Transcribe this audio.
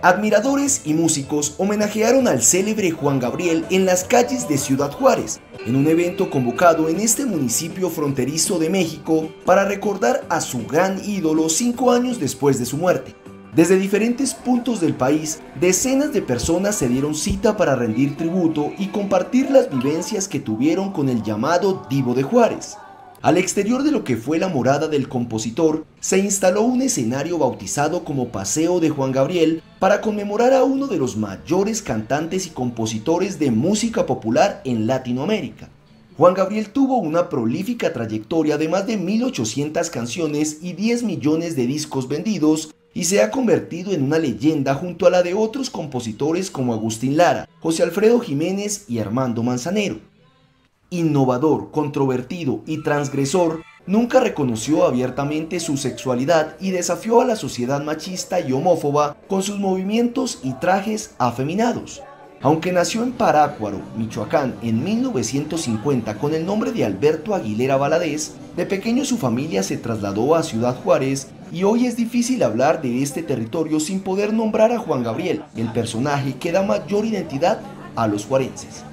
Admiradores y músicos homenajearon al célebre Juan Gabriel en las calles de Ciudad Juárez, en un evento convocado en este municipio fronterizo de México para recordar a su gran ídolo cinco años después de su muerte. Desde diferentes puntos del país, decenas de personas se dieron cita para rendir tributo y compartir las vivencias que tuvieron con el llamado Divo de Juárez. Al exterior de lo que fue la morada del compositor, se instaló un escenario bautizado como Paseo de Juan Gabriel para conmemorar a uno de los mayores cantantes y compositores de música popular en Latinoamérica. Juan Gabriel tuvo una prolífica trayectoria de más de 1800 canciones y 10 millones de discos vendidos y se ha convertido en una leyenda junto a la de otros compositores como Agustín Lara, José Alfredo Jiménez y Armando Manzanero innovador, controvertido y transgresor, nunca reconoció abiertamente su sexualidad y desafió a la sociedad machista y homófoba con sus movimientos y trajes afeminados. Aunque nació en Parácuaro, Michoacán, en 1950 con el nombre de Alberto Aguilera Valadez, de pequeño su familia se trasladó a Ciudad Juárez y hoy es difícil hablar de este territorio sin poder nombrar a Juan Gabriel, el personaje que da mayor identidad a los juarenses.